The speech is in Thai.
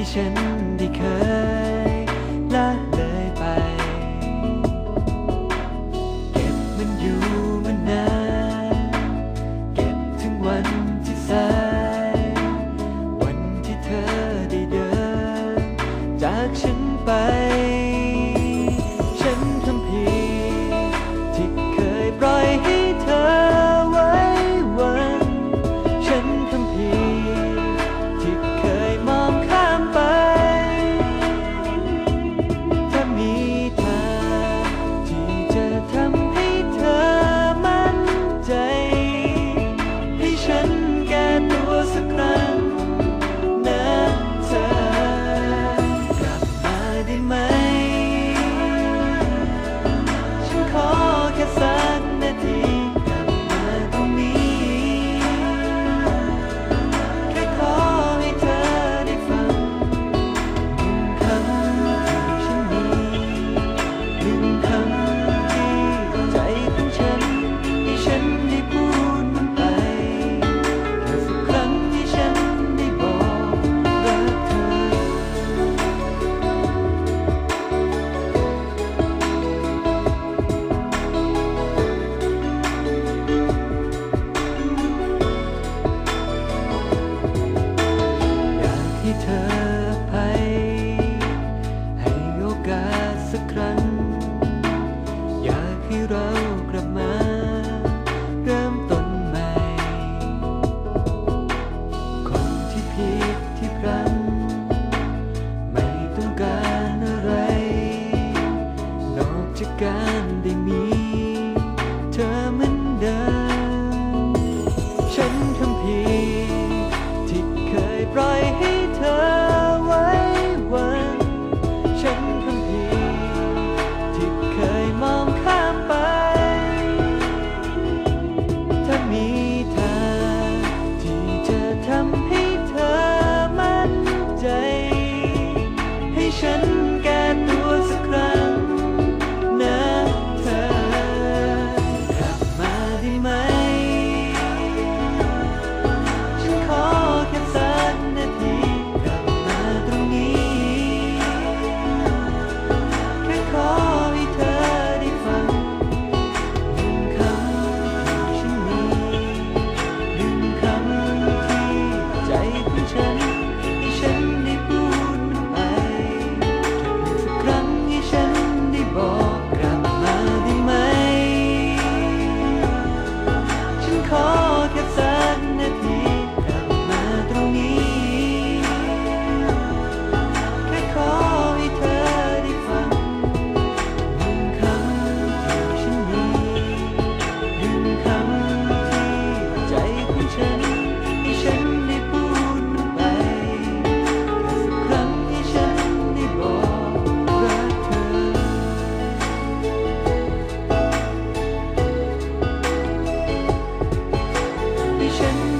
ที่ฉันได้เคย สักครั้ง อยากให้เรากลับมา เริ่มต้นใหม่ คนที่ผิดที่พลั้งไม่ต้องการอะไร นอกจากการได้มีเธอ 人。